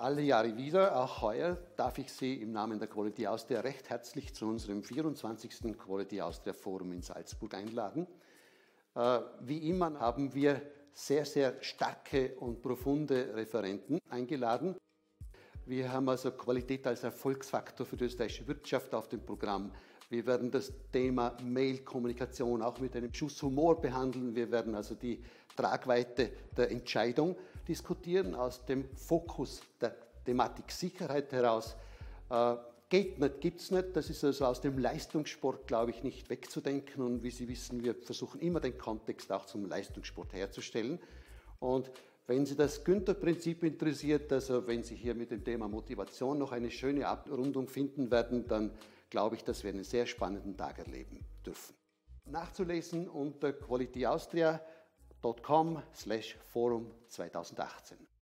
alle Jahre wieder, auch heuer, darf ich Sie im Namen der Quality Austria recht herzlich zu unserem 24. Quality Austria Forum in Salzburg einladen. Äh, wie immer haben wir sehr, sehr starke und profunde Referenten eingeladen. Wir haben also Qualität als Erfolgsfaktor für die österreichische Wirtschaft auf dem Programm. Wir werden das Thema Mail-Kommunikation auch mit einem Schuss Humor behandeln. Wir werden also die Tragweite der Entscheidung diskutieren aus dem Fokus der Thematik Sicherheit heraus. Äh, geht nicht, gibt es nicht. Das ist also aus dem Leistungssport, glaube ich, nicht wegzudenken. Und wie Sie wissen, wir versuchen immer den Kontext auch zum Leistungssport herzustellen. Und wenn Sie das Günther-Prinzip interessiert, also wenn Sie hier mit dem Thema Motivation noch eine schöne Abrundung finden werden, dann glaube ich, dass wir einen sehr spannenden Tag erleben dürfen. Nachzulesen unter Quality Austria www.forum.com/forum2018